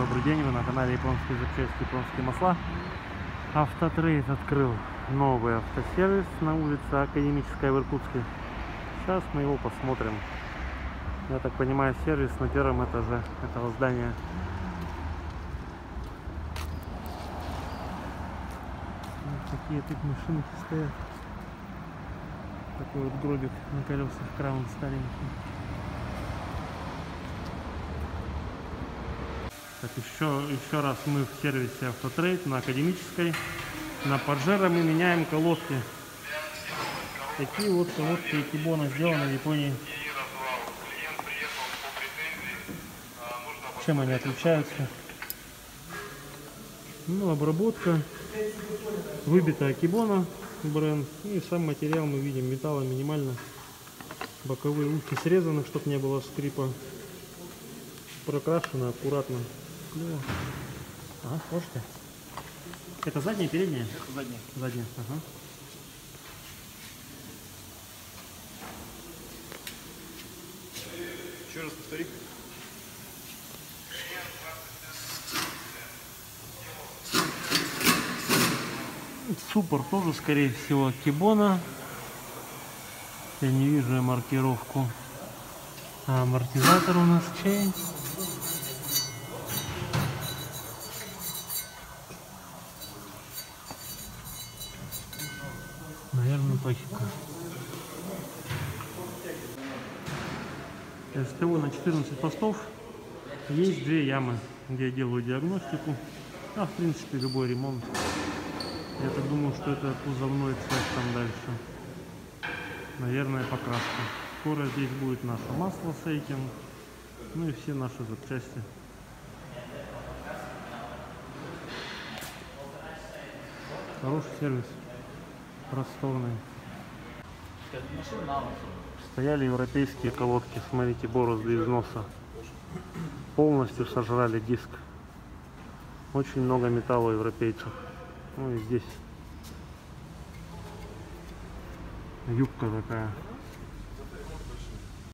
Добрый день, вы на канале Японские запчасти, японские масла. Автотрейд открыл новый автосервис на улице Академическая в Иркутске. Сейчас мы его посмотрим. Я так понимаю, сервис на первом этаже этого здания. Вот такие тут машинки стоят. Такой вот гробик на колесах, краун старенький. Так, еще, еще раз мы в сервисе Автотрейд на Академической. На Паджеро мы меняем колодки. Такие вот колодки Кибона сделаны в Японии. Чем они отличаются? Ну, обработка, выбитая Кибона бренд. И сам материал мы видим, металла минимально. Боковые ушки срезаны, чтобы не было скрипа. Прокрашено аккуратно. Клево. Ага, слушайте. Это задняя, передняя? Задний. Задняя, ага. Еще раз повтори. Супер тоже, скорее всего, Кибона. Я не вижу маркировку. А амортизатор у нас чей? Наверное, Тохика. СТО на 14 постов. Есть две ямы, где я делаю диагностику. А, в принципе, любой ремонт. Я так думаю, что это кузовной цех там дальше. Наверное, покраска. Скоро здесь будет наше масло Сейкин. Ну и все наши запчасти. Хороший сервис. Просторный. Стояли европейские колодки. Смотрите, борозды из носа. Полностью сожрали диск. Очень много металла европейцев. Ну и здесь юбка такая